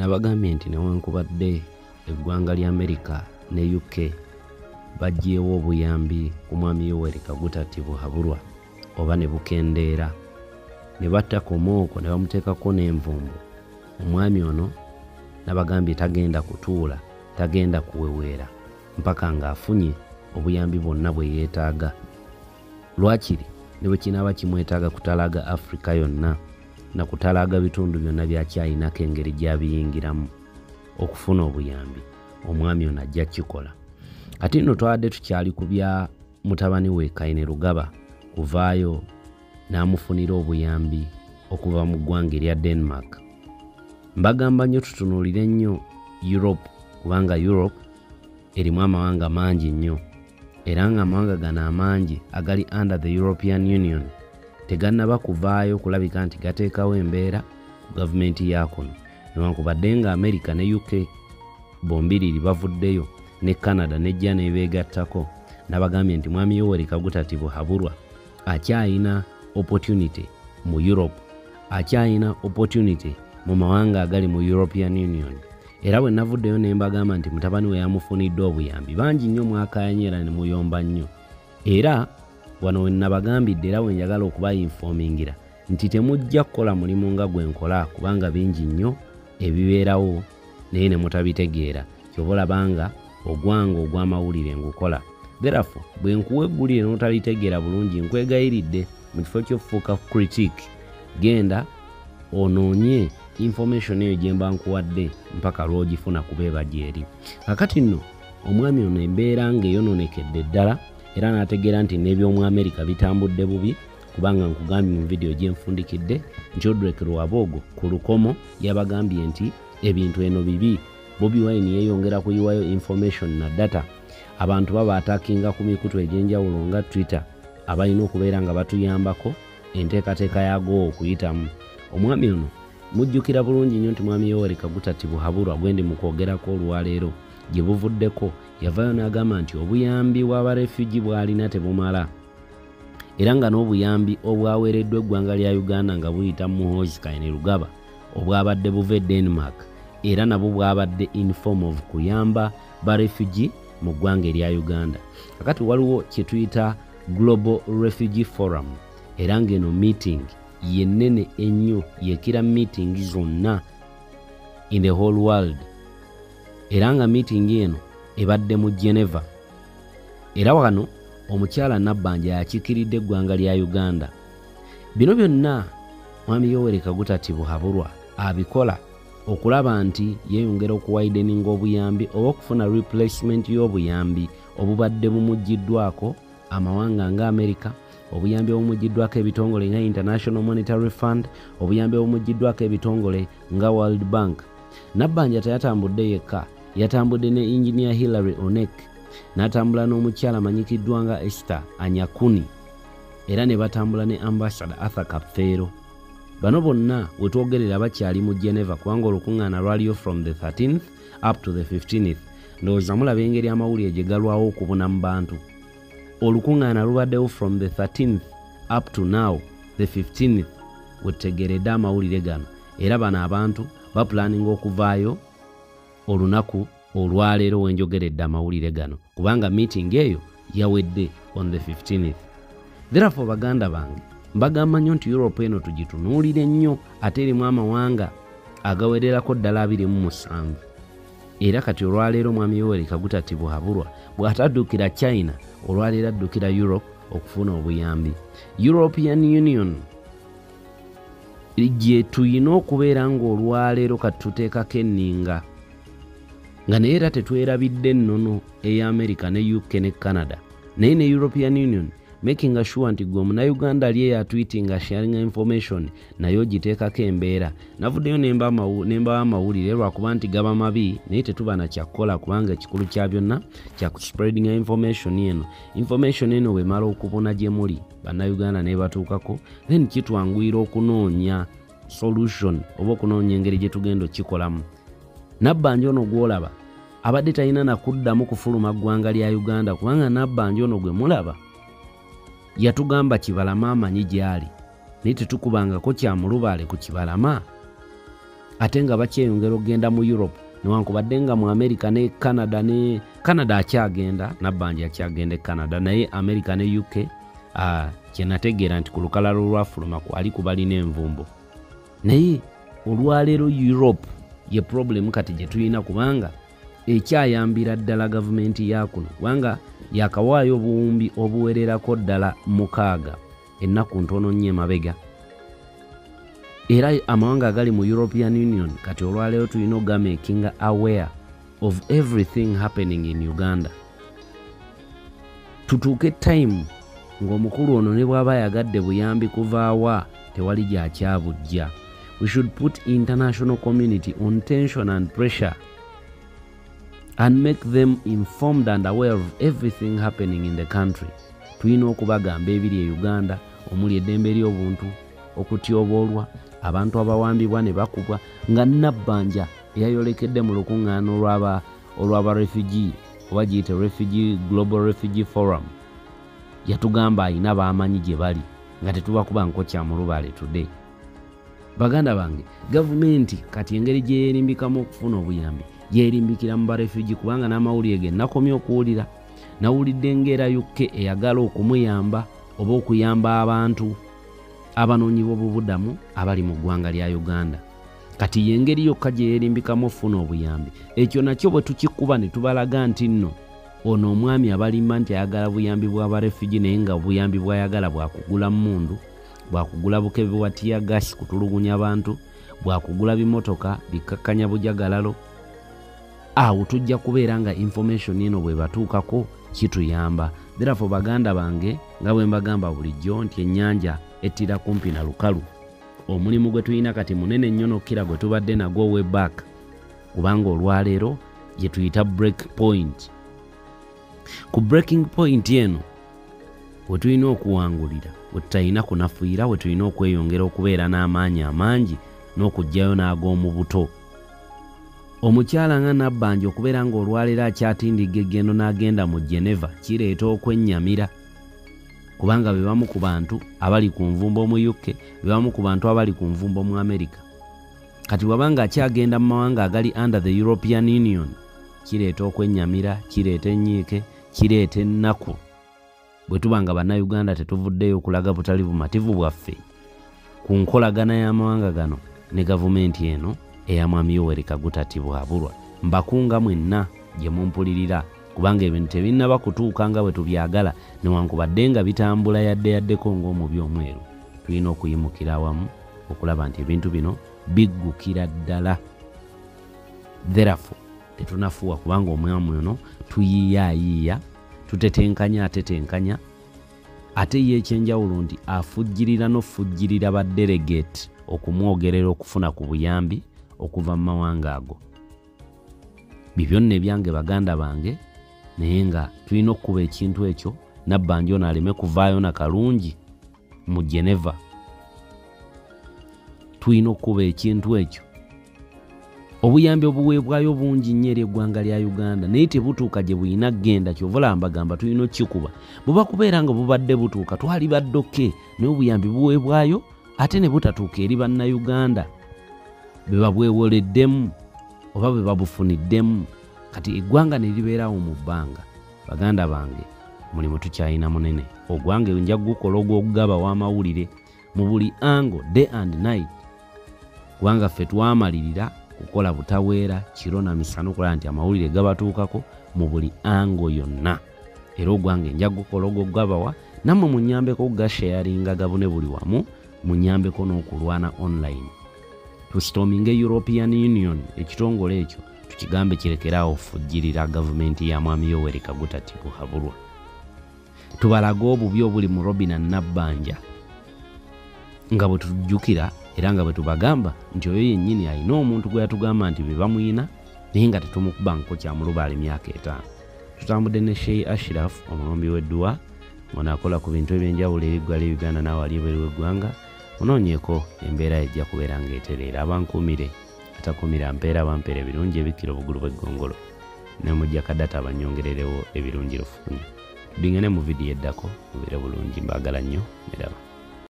nabagambye nti newankubadde eggwanga lya amerika ne uk baggyeewo obuyambi ku mwami yoweri kaguta ti buhabulwa oba ne bukendeera. Ne battako omwoko ne bamuteekako n'envumbo. Omwami ono nabagambye tagenda kutuula tagenda kuweweera mpaka ng'afunye obuyambi bwonna bwe yeetaaga. Lwakiri ne bwe kinaaba kimwetaaga kutalaga afurika yonna nakutalaga bitundu byonna byakyayinako engeri gy'abiyingiramu okufuna obuyambi. Omwami ono ajja kikola ate nno twabadde tukyali ku bya mutabani we kaine rugaba kuvaayo n'amufunira obuyambi okuva mu ggwanga erya denmark. Mbagamba nnyo tutunuulire nnyo europe kubanga europe erimu amawanga mangi nnyo era nga amawanga gano amangi agali under the european union tegannaba kuvaayo kulabika nti gateekawo embeera ku gavumenti yakuno newankubadde nga america ne uk bombiriri bavuddeyo ne canada nejja nebeegattako nabagambye nti mwami yoweri kaguta ti buhabulwa akyayina opportunity mu europe akyayina opportunity mu mawanga agali mu european union. Era bwe navuddeyo ne mbagamba nti mutabani we yamufunidde obuyambi bangi nnyo mwakayanye era ne muyomba nnyo. Era wano we nabagambidde era we njagala okubayinfomingira nti temujja kukola mulimu nga gwe nkola kubanga bingi nnyo ebibeerawo naye ne mutabitegeera. Kyoba olabanga ogwanga ogw'amawulire ngukola. Therefore bwe nkuwa eggulire n'otalitegeera bulungi nkwegayiridde mu kifo ky'ofuuka critique. Genda onoonye information eyo gye mba nkuwadde mpaka lw'ogifuna kubeeba gyeri kakati nno omwami ono embeera ng'eyononekedde ddala era n'ategeera nti n'eby'omu amerika bitambudde bubi kubanga nkugambye mu vidiyo gye nfundikidde nti odrek lwaboogo ku lukomo yabagambye nti ebintu eno bibi. Bobi wine yeeyongera kuyiwayo information na data. Abantu baba atakinga ku mikutu egy'enjawulo nga twitter. Abalina okubeera nga batuyambako enteekateeka yago okuyitamu. Omwami ono mujjukira bulungi nnyo nti mwami yoweri kaguta ti buhabulwa gwendi mu kwogerako olwaleero gye buvuddeko. Yavayo n'agamba nti obuyambi bw'abarefugi bw'alina tebumala. Era nga n'obuyambi obwaweereddwa eggwanga lya uganda nga buyita muhozi kaine rugaba obwabadde buva e denmark era nabwo bwabadde in form of kuyamba barefugi mu ggwanga erya uganda. Kakati waliwo kye tuyita global refugee forum era ng'eno meeting yennene ennyo yekira meeting zonna in the whole world era nga meeting eno ebadde mu geneva. Era wano omukyala nabbanja yakikiridde eggwanga lya uganda. Bino byonna mwami yoweri kaguta ti buhabulwa abikola okulaba nti yeeyongera okuwaideninga obuyambi oba okufuna replacement y'obuyambi obubadde bumuggiddwako amawanga nga amerika obuyambi obumuggiddwako ebitongole nga international monetary fund obuyambi obumuggiddwako ebitongole nga world bank. Nabbanja teyatambudde yekka yatambudde ne engineer hillary onek n'atambula n'omukyala amanyikiddwa nga esther anyakuni era ne batambula ne ambassador arthur kapfeero. Bano bonna we twogerera bakyali mu geneva kubanga olukuŋŋaana lwaliyo from the 13th up to the 15th ndowooza mulaba engeri amawulire gye galwawo okubuna mu bantu. Olukuŋŋaana lubaddewo from the 13th up to now the 15th wetutegeredde amawulire gano. Era bano abantu bapulaninga okuvaayo olunaku olwaleero wenjogeredde amawulire gano kubanga meeting eyo yawedde on the 15th therefore baganda bange mbagamba nnyo nti europe eno tugitunuulire nnyo ate erimu amawanga agawererako ddala 27 era kati olwaleero mwami yoweri kaguta ti buhabulwa bw'ataddukira china olwaleero addukira europe okufuna obuyambi. European union gye tuyina okubeera ng'olwaleero kati tuteekako enninga nga naye era tetwerabidde ennono ey'america ne uk ne canada. Naye ne european union making sure nti gwe omunauganda ali eyo atwitinga sharing information naye ogiteekako embeera. Navuddeyo nembawo amawulire lwakuba nti gaba mabi naye tetuba nakyakkola kubanga ekikulu kya byonna kyakuspreadinga information eno. Information eno bwemala okubona gye muli bannayuganda ne batuukako then kitwanguyira okunoonya solution oba okunoonya engeri gye tugenda okikolamu nabbanja ono gwolaba. Abadde talina nakuddamu kufuluma ggwanga lya uganda kubanga nabbanja ono gwe mulaba. Yatugamba kibalama amanyi gy'ali naye tetukubangako kyamulubaale ku kibalama. Ate nga bakyeyongera okugenda mu europe newankubadde nga mu america ne canada ne canada akyagenda nabbanja akyagenda e canada naye america ne uk kyenategeera nti ku lukalala olwafuluma kwali kubalina envumbo. Naye olwaleero europe ye problemu kati gye tulina kubanga ekyayambira ddala gavumenti yakuno kubanga yakawaayo obuwumbi obuwererako ddala mukaaga ennaku ntono nnyo emabega. Era amawanga agali mu european union kati olwaleero tulina ogamakinga aware of everything happening in uganda. Tutuuke time ng'omukulu ono ne bw'aba yagadde buyambi kuvaawa tewali gyakyabujja we should put international community on tension and pressure and make them informed and aware of everything happening in the country. Tulina okubagamba ebiri e uganda omuli eddembe ly'obuntu okutyoboolwa abantu abawambibwa ne bakubwa nga nabbanja eyayolekedde mu lukuŋŋaana olwaba olwaba refugee oba giyite refugee global refugee forum. Yatugamba ayina baamanyi gye bali nga tetubakuba nko kyamulubaale today baganda bange gavumenti kati engeri gye yeerimbikamu okufuna obuyambi yeerimbikira mu barefugi kubanga n'amawulire ge nakomye okuwulira. Nawulidde ngaera yukke eyagala okumuyamba oba okuyamba abantu abanoonyi b'obubudamu abali mu ggwanga lya uganda. Kati yengeri yokka gye yeerimbikamu okufuna obuyambi ekyo nakyo bwe tukikuba ne tubalaga nti nno ono omwami abalimba nti ayagala buyambi bw'abarefugi naye nga obuyambi bw'ayagala bwakugula mundu bwakugula bukebe bwa tiyagasi kutulugunya bantu bwakugula bimotoka bikkakkanya bujagalalo. Awo tujja kubeera nga information eno bwe batuukako kituyamba. Therefo baganda bange nga bwe mbagamba bulijjo nti ennyanja ettira kumpi na lukalu omulimu gwe tulina kati munene nnyo nokkira gwe tubadde nagwo webak kubanga olwaleero gye tuyita break point. Ku breaking point eno we tulina okuwangulira we tutalina kunafuira we tulina okweyongera okubeera n'amaanyi amangi n'okugjayo n'ag'omu buto. Omukyala nga nabbanja okubeera ng'olwaleero akyatindiga eggendo n'agenda mu geneva kireeta okwennyamira. Kubanga be bamu ku bantu abali ku nvumbo mu uk be bamu ku bantu abali ku nvumbo mu america. Kati waba nga akyagenda mu mawanga agali under the european union kireeta okwennyamira kireeta ennyiike kireeta ennaku bwe tuba nga bannayuganda tetuvuddeyo okulaga butali bumativu bwaffe ku nkolagana y'amawanga gano ne gavumenti eno eya mwami yoweri kaguta tibwabulwa. Mbakunga mwenna gye mumpulirira kubanga ebintu tebinnaba kutuuka nga bwe tubyagala newankubadde nga bitambula yadde yaddeko ng'omubi omweru. Tulina okuyimukira awamu okulaba nti ebintu bino biggukira ddala. Therafo tetunafuwa kubanga omwami ono tuyiiyaayiiya tutetenkanya atetenkanya. Ate ye ekyenjawulo nti afujjirira n'ofujjirira badderegate okumwogerera okufuna ku buyambi okuva mu mawanga ago. Bibyo nno ebyange baganda bange naye nga tulina okukuba ekintu ekyo nabbanja ono aleme kuvaayo na kalungi mu geneva. Tulina okukuba ekintu ekyo obuyambi obuweebwayo bungi nnyo eri eggwanga lya uganda. Naye tebutuuka gye bulina kgenda kyovala mbagamba tulina okukikuba. Buba kubeera nga bubadde butuuka twali baddoke naye obuyambi buweebwayo ate ne butatuuka eri bannayuganda. Bwe babwewoleddemu oba bwe babufuniddemu kati eggwanga ne libeerawo mu bbanga. Baganda bange mulimu tukyalina munene. Ogwange nja gukola ogw'okugaba w'amawulire mu buli ango day and night. Kubanga ffe twamalirira kukola butaweera kiro na misana okulaba nti amawulire gabatuukako mu buli ango yonna. Era ogwange nja gukola ogw'okugabawa nammwe munyambeko gasharinga gabune buli wamu munyambeko n'okulwana online. Tusitominga european union ekitongole ekyo tukigambe kirekeraawo ofujjirira gavumenti ya mwami yoweri kaguta tibuhabulwa. Tubalaga obubi obuli mu robina nabbanja nga bwe tujjukira era nga bwe tubagamba nti oyo yennyini alina omuntu gwe yatugamba nti be bamuyina naye nga tetumukuba nko kyamulubaala emyaka etaano. Tutambudde ne shei ashraf omulombi w'edduwa onaakola ku bintu ebyenjawulo eriggwala uganda naawali ebweru w'eggwanga munoonyeeko embeera ejja kubeera ng'etereera abankuumire atakuumira mpeera bampeera ebirungi ebikkira obugulu bw'eggongolo. Ne mujja kadata abanyongererewo ebirungi lufukunya tudingane mu vidiyo eddako mubeere bulungi mbaagala nnyo miraba